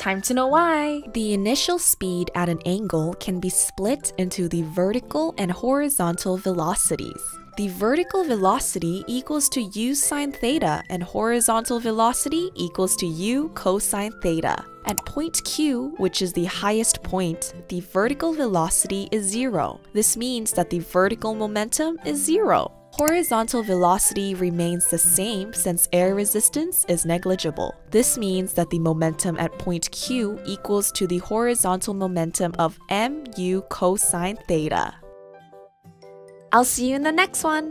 Time to know why! The initial speed at an angle can be split into the vertical and horizontal velocities. The vertical velocity equals to u sine theta and horizontal velocity equals to u cosine theta. At point Q, which is the highest point, the vertical velocity is zero. This means that the vertical momentum is zero. Horizontal velocity remains the same since air resistance is negligible. This means that the momentum at point Q equals to the horizontal momentum of mu cosine theta. I'll see you in the next one!